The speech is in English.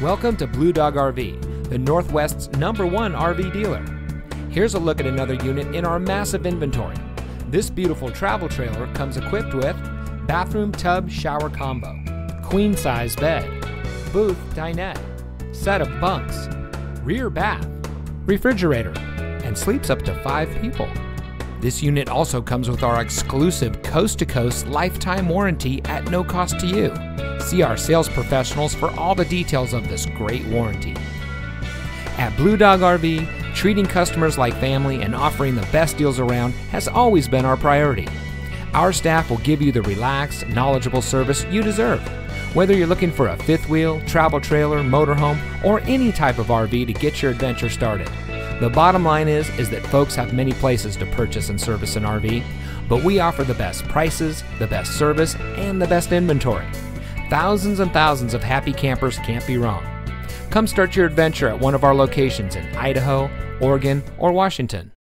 Welcome to Blue Dog RV, the Northwest's number one RV dealer. Here's a look at another unit in our massive inventory. This beautiful travel trailer comes equipped with bathroom tub shower combo, queen size bed, booth dinette, set of bunks, rear bath, refrigerator, and sleeps up to five people. This unit also comes with our exclusive coast to coast lifetime warranty at no cost to you. See our sales professionals for all the details of this great warranty. At Blue Dog RV, treating customers like family and offering the best deals around has always been our priority. Our staff will give you the relaxed, knowledgeable service you deserve. Whether you're looking for a fifth wheel, travel trailer, motorhome, or any type of RV to get your adventure started. The bottom line is is that folks have many places to purchase and service an RV, but we offer the best prices, the best service, and the best inventory. Thousands and thousands of happy campers can't be wrong. Come start your adventure at one of our locations in Idaho, Oregon, or Washington.